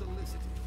unsolicited.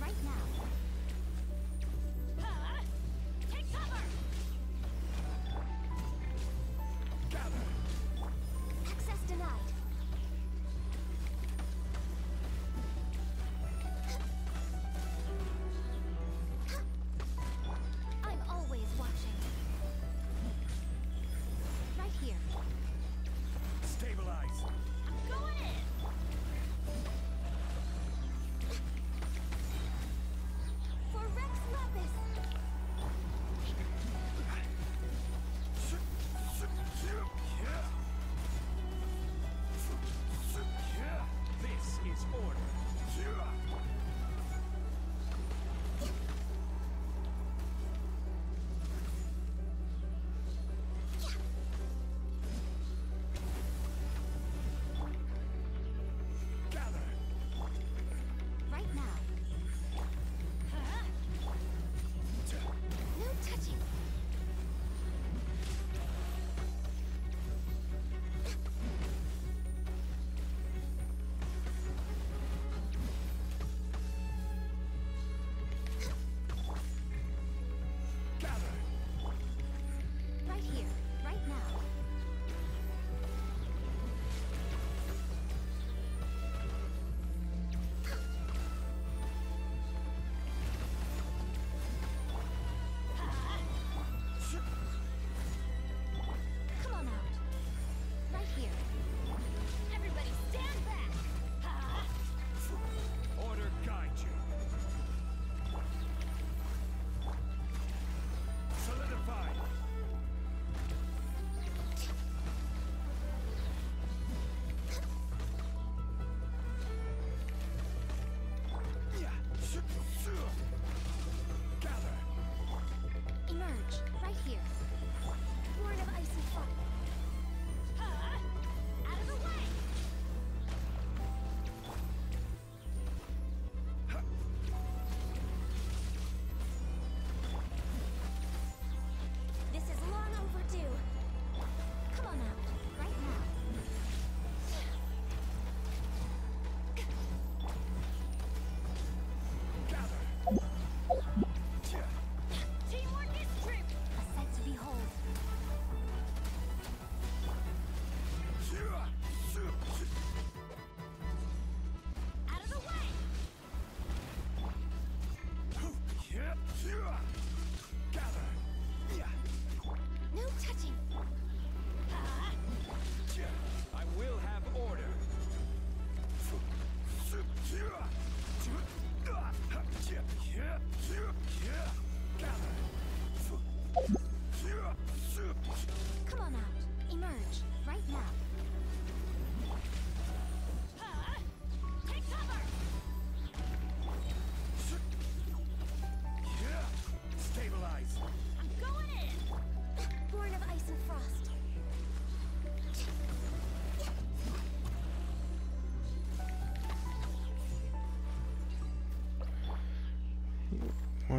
Right now.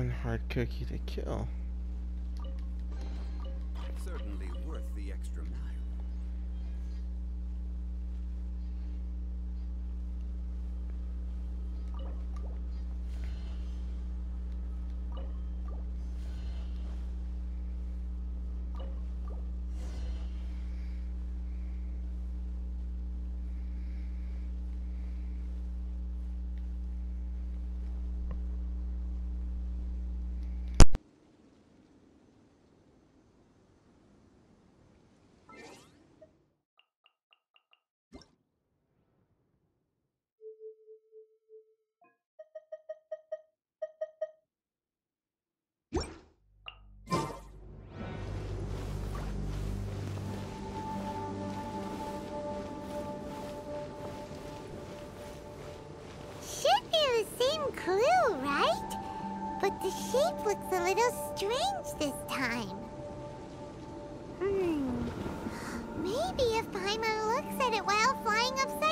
One hard cookie to kill. The shape looks a little strange this time. Hmm. Maybe if Paimon looks at it while flying upside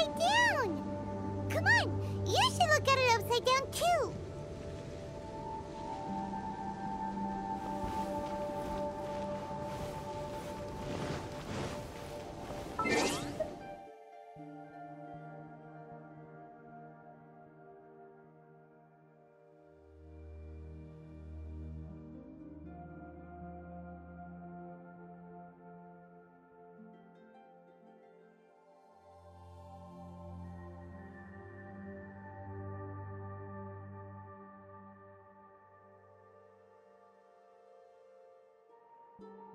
Yep.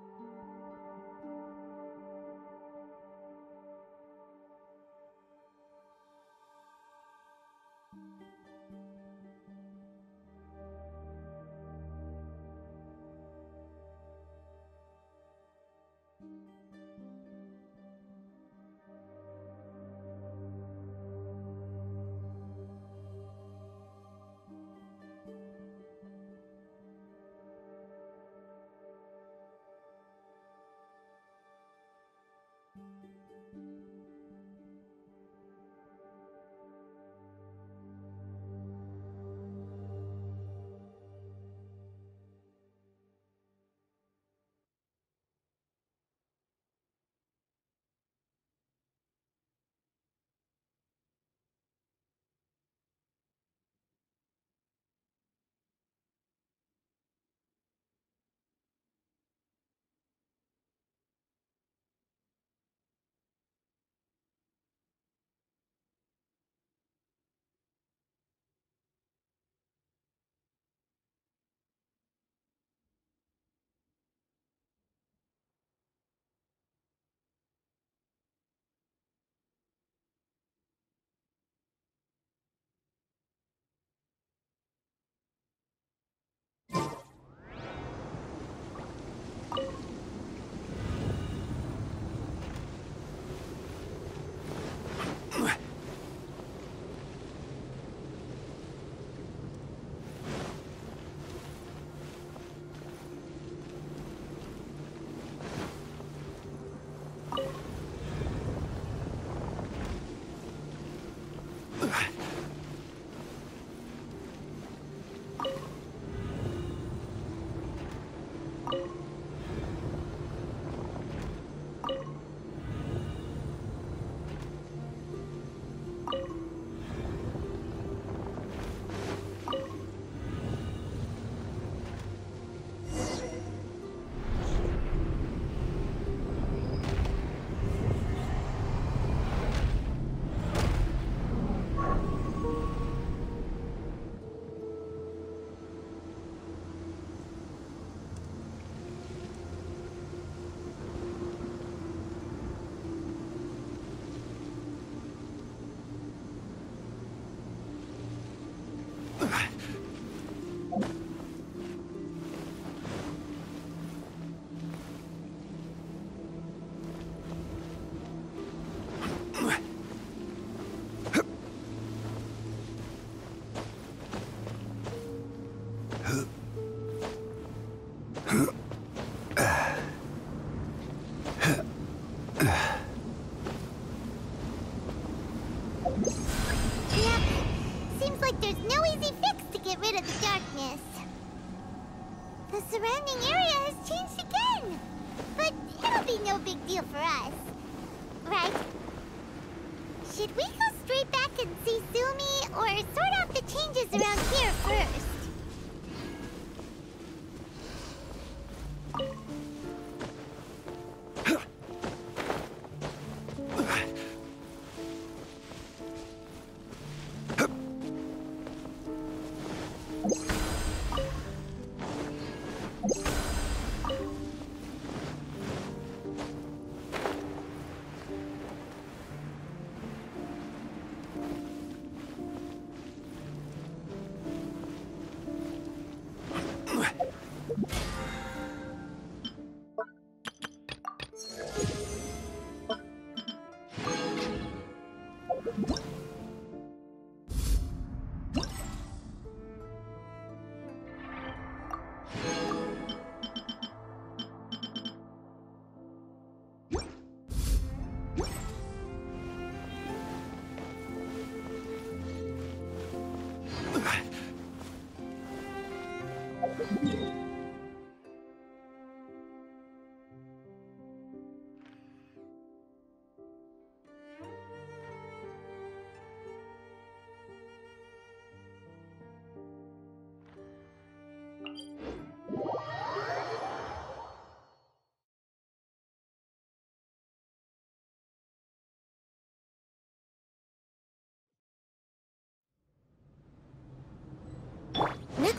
The surrounding area has changed again. But it'll be no big deal for us. Right? Should we go straight back and see Sumi or sort out the changes around here first?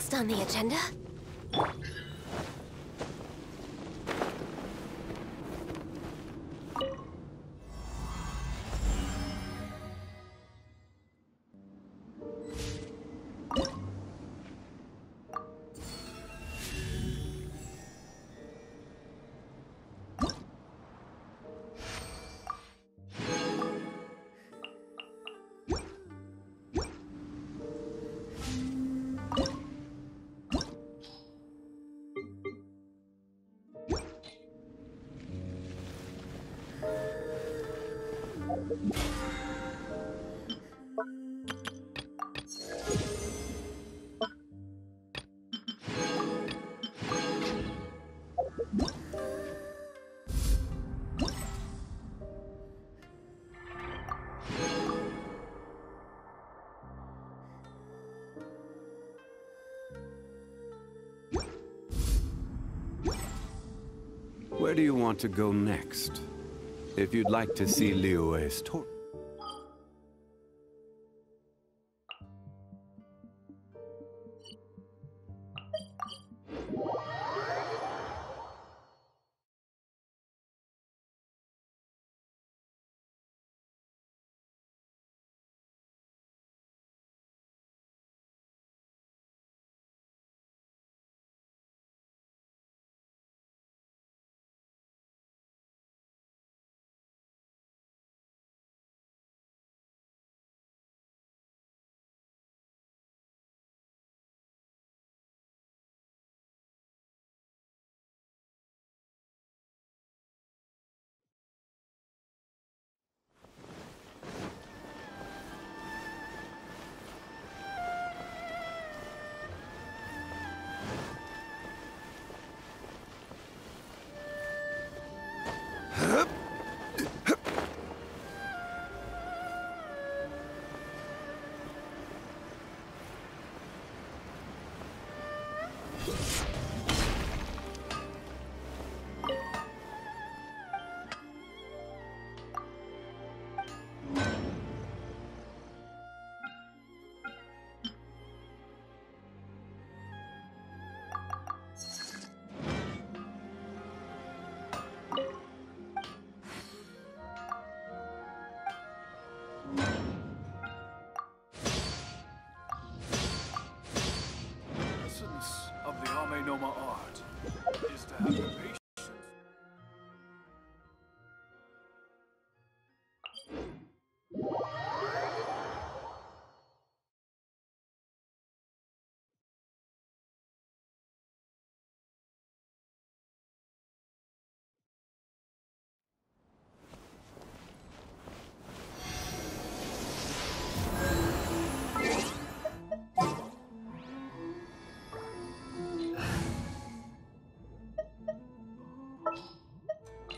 Next on the agenda? Where do you want to go next? If you'd like to see Liyue's tor-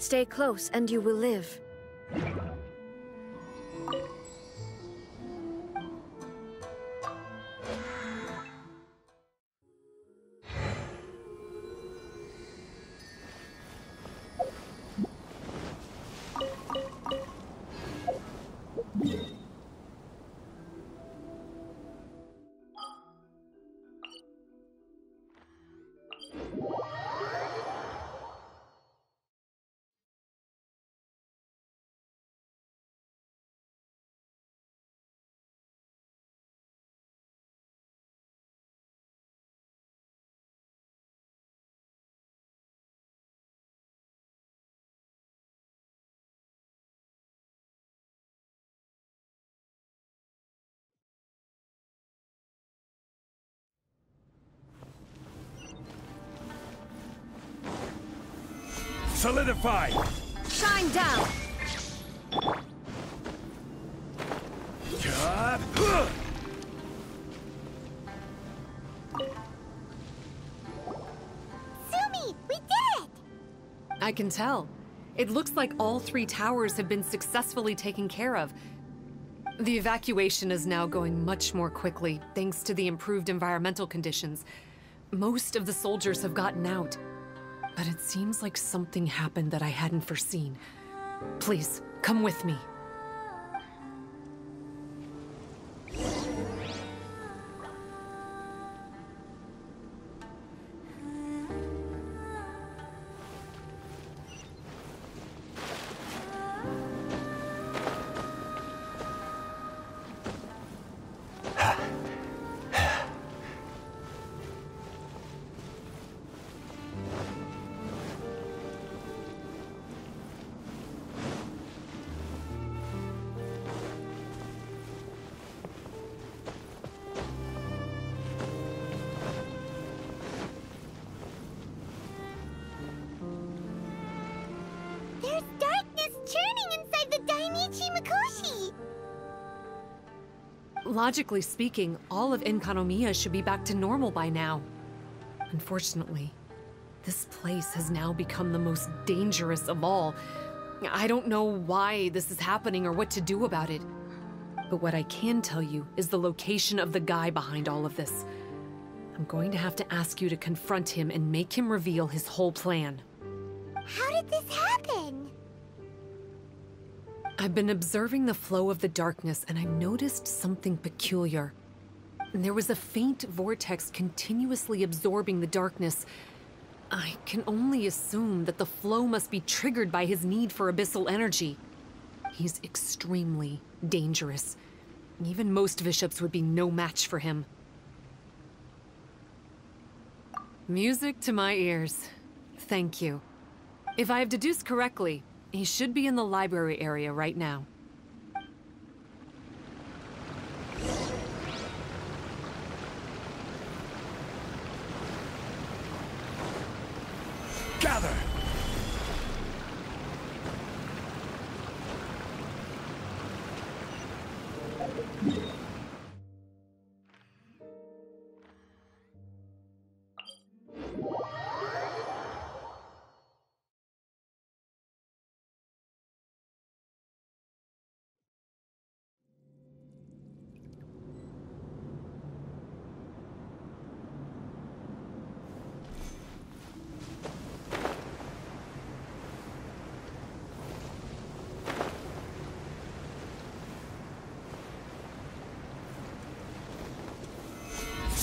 Stay close and you will live. Solidify! Shine down! Cut! Sumi, we did it! I can tell. It looks like all three towers have been successfully taken care of. The evacuation is now going much more quickly, thanks to the improved environmental conditions. Most of the soldiers have gotten out. But it seems like something happened that I hadn't foreseen. Please, come with me. Logically speaking, all of Enkanomiya should be back to normal by now. Unfortunately, this place has now become the most dangerous of all. I don't know why this is happening or what to do about it. But what I can tell you is the location of the guy behind all of this. I'm going to have to ask you to confront him and make him reveal his whole plan. How did this happen? I've been observing the flow of the darkness and I've noticed something peculiar. There was a faint vortex continuously absorbing the darkness. I can only assume that the flow must be triggered by his need for abyssal energy. He's extremely dangerous. Even most vishaps would be no match for him. Music to my ears. Thank you. If I have deduced correctly, he should be in the library area right now.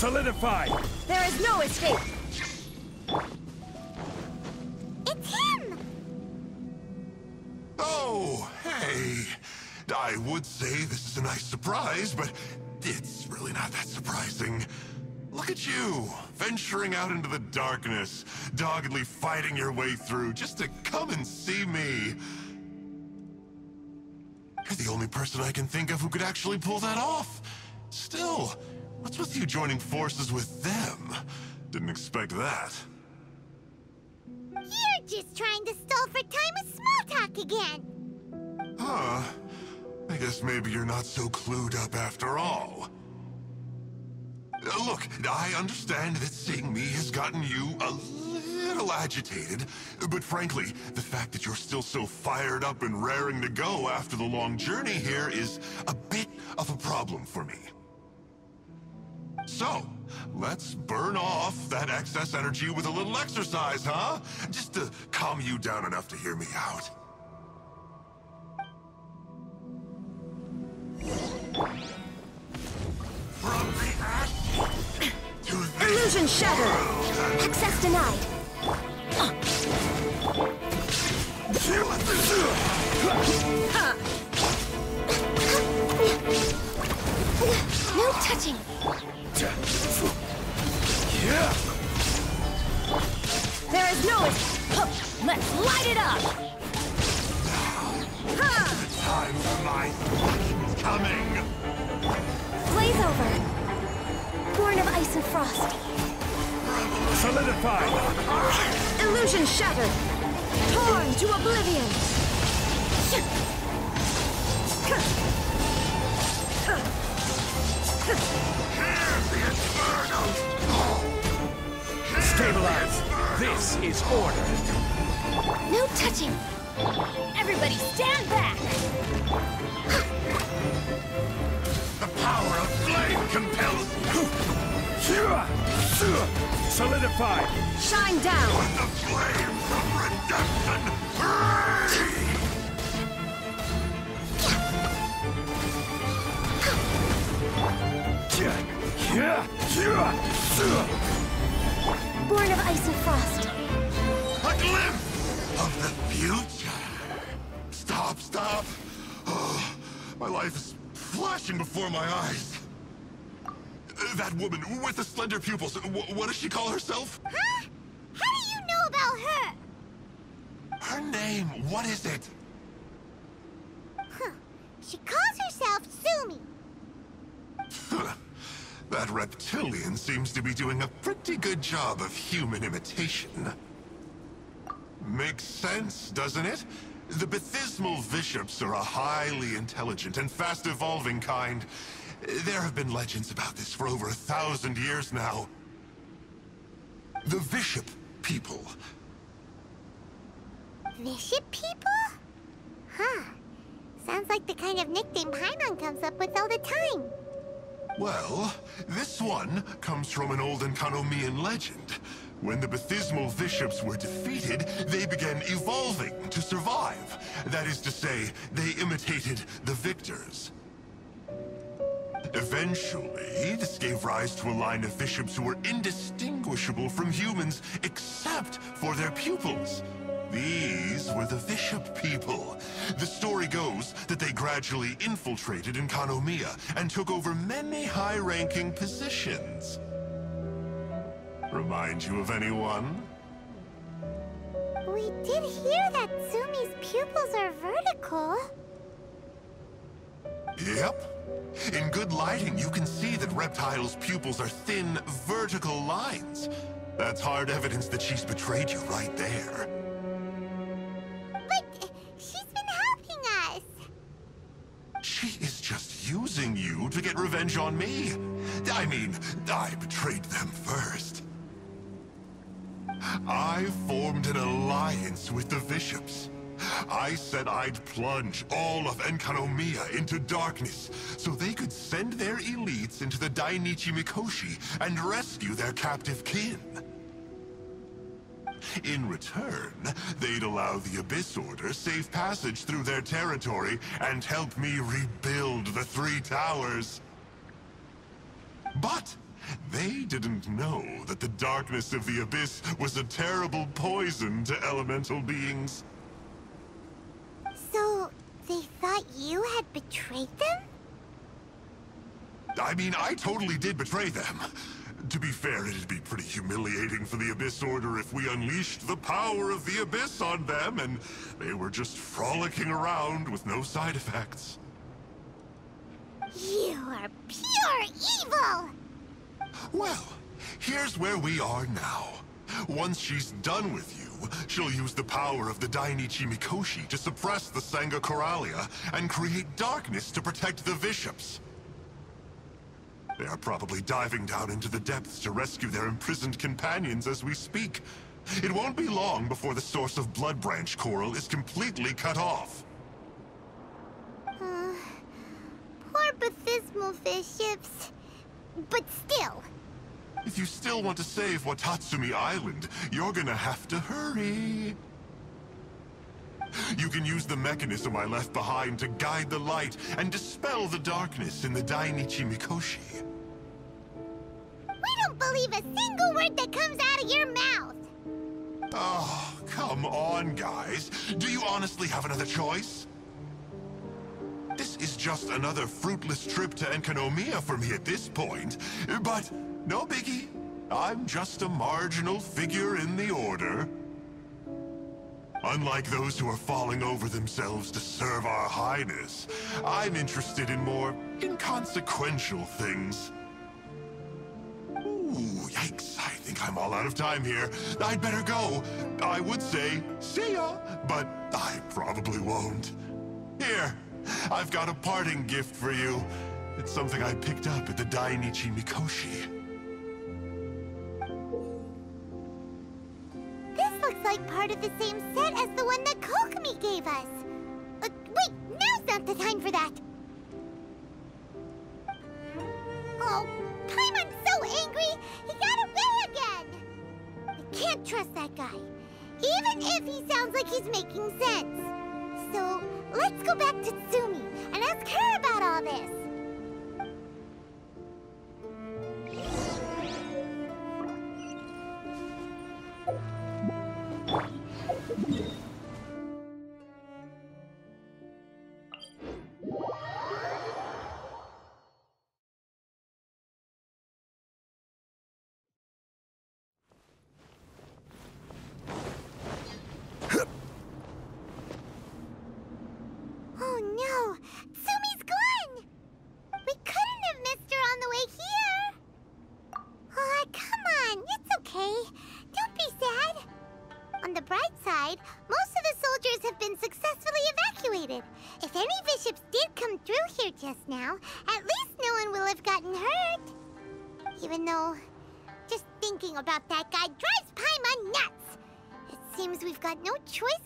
Solidify! There is no escape! It's him! Oh, hey. I would say this is a nice surprise, but it's really not that surprising. Look at you, venturing out into the darkness, doggedly fighting your way through just to come and see me. You're the only person I can think of who could actually pull that off. Still, what's with you joining forces with them? Didn't expect that. You're just trying to stall for time with small talk again. Huh. I guess maybe you're not so clued up after all. Uh, Look, I understand that seeing me has gotten you a little agitated, but frankly, the fact that you're still so fired up and raring to go after the long journey here is a bit of a problem for me. So, let's burn off that excess energy with a little exercise, huh? Just to calm you down enough to hear me out. From the ash to the Illusion shattered! Access denied! No touching! There is no escape! Let's light it up! time for my is coming. Blaze over! Born of ice and frost! Solidify! Illusion shattered! Torn to oblivion! Stabilize! This is order! No touching! Everybody stand back! The power of flame compels Solidify! Shine down! the flames of redemption free! Born of ice and frost! A glimpse of the future. Stop, stop. Oh, my life is flashing before my eyes. That woman with the slender pupils, wh- what does she call herself? Huh? How do you know about her? Her name, what is it? Huh. She calls herself Sumi. That reptilian seems to be doing a pretty good job of human imitation. Makes sense, doesn't it? The Bathysmal Vishaps are a highly intelligent and fast-evolving kind. There have been legends about this for over a thousand years now. The Vishap people. Vishap people? Huh. Sounds like the kind of nickname Paimon comes up with all the time. Well, this one comes from an old Enkanomian legend. When the Bathysmal Vishaps were defeated, they began evolving to survive. That is to say, they imitated the victors. Eventually, this gave rise to a line of vishaps who were indistinguishable from humans except for their pupils. These were the Vishap people. The story goes that they gradually infiltrated in Enkanomiya and took over many high-ranking positions. Remind you of anyone? We did hear that Sumi's pupils are vertical. Yep. In good lighting, you can see that Reptile's pupils are thin, vertical lines. That's hard evidence that she's betrayed you right there. She is just using you to get revenge on me. I mean, I betrayed them first. I formed an alliance with the vishaps. I said I'd plunge all of Enkanomiya into darkness so they could send their elites into the Dainichi Mikoshi and rescue their captive kin. In return, they'd allow the Abyss Order safe passage through their territory and help me rebuild the Three Towers. But they didn't know that the darkness of the Abyss was a terrible poison to elemental beings. So, they thought you had betrayed them? I mean, I totally did betray them. To be fair, it'd be pretty humiliating for the Abyss Order if we unleashed the power of the Abyss on them and they were just frolicking around with no side effects. You are pure evil! Well, here's where we are now. Once she's done with you, she'll use the power of the Dainichi Mikoshi to suppress the Sangha Coralia and create darkness to protect the vishaps. They are probably diving down into the depths to rescue their imprisoned companions as we speak. It won't be long before the source of Blood Branch Coral is completely cut off. Uh, poor Bathysmal ships. But still, If you still want to save Watatsumi Island, you're gonna have to hurry. You can use the mechanism I left behind to guide the light and dispel the darkness in the Dainichi Mikoshi. we don't believe a single word that comes out of your mouth. Oh, come on, guys. Do you honestly have another choice? This is just another fruitless trip to Enkanomiya for me at this point. But no biggie. I'm just a marginal figure in the Order. Unlike those who are falling over themselves to serve our Highness, I'm interested in more inconsequential things. Ooh, yikes. I think I'm all out of time here. I'd better go. I would say, see ya, but I probably won't. Here, I've got a parting gift for you. It's something I picked up at the Dainichi Mikoshi. Of the same set as the one that Kokomi gave us. Uh, wait, now's not the time for that. Oh, Paimon's so angry, he got away again. I can't trust that guy, even if he sounds like he's making sense. So, let's go back to Tsumi and ask her about all this. About that guy drives Paimon nuts. It seems we've got no choice